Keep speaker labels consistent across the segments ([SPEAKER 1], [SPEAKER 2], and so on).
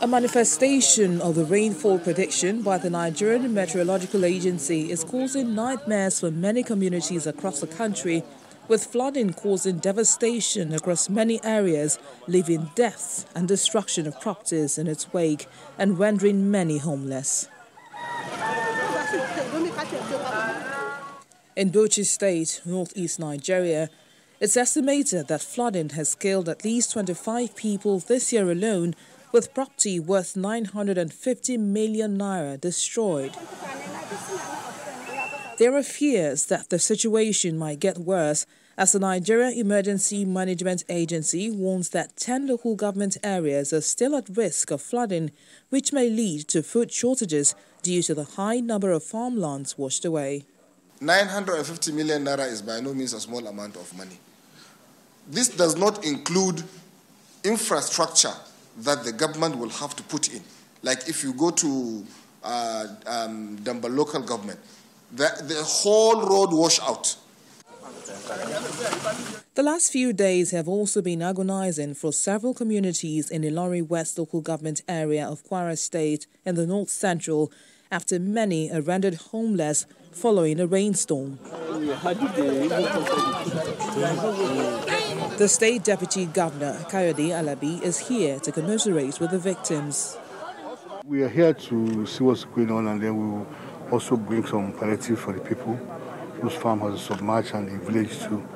[SPEAKER 1] A manifestation of the rainfall prediction by the Nigerian Meteorological Agency is causing nightmares for many communities across the country, with flooding causing devastation across many areas, leaving deaths and destruction of properties in its wake and rendering many homeless. In Bauchi State, northeast Nigeria, it's estimated that flooding has killed at least 25 people this year alone, with property worth 950 million naira destroyed. There are fears that the situation might get worse as the Nigeria Emergency Management Agency warns that 10 local government areas are still at risk of flooding, which may lead to food shortages due to the high number of farmlands washed away.
[SPEAKER 2] 950 million naira is by no means a small amount of money. This does not include infrastructure that the government will have to put in. Like if you go to uh, um, Dumba local government, the, the whole road wash out.
[SPEAKER 1] The last few days have also been agonizing for several communities in the Ilorin West local government area of Kwara State and the North Central after many are rendered homeless following a rainstorm. The State Deputy Governor, Kayode Alabi, is here to commiserate with the victims.
[SPEAKER 3] We are here to see what's going on and then we will also bring some palliative for the people whose farm has submerged and the village too.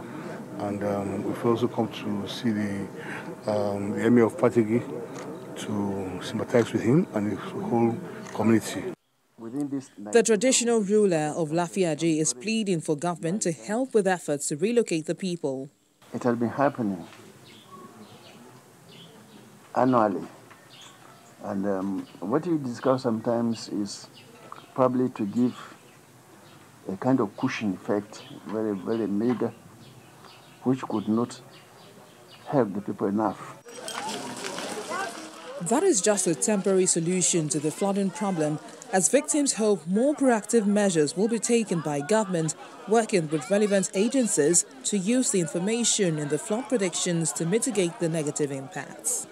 [SPEAKER 3] And um, we've also come to see the, um, the Emir of Patigi to sympathize with him and his whole community.
[SPEAKER 1] The traditional ruler of Lafiaji is pleading for government to help with efforts to relocate the people.
[SPEAKER 4] It has been happening annually. And um, what we discuss sometimes is probably to give a kind of cushion effect, very, very meager, which could not help the people enough.
[SPEAKER 1] That is just a temporary solution to the flooding problem as victims hope more proactive measures will be taken by government working with relevant agencies to use the information in the flood predictions to mitigate the negative impacts.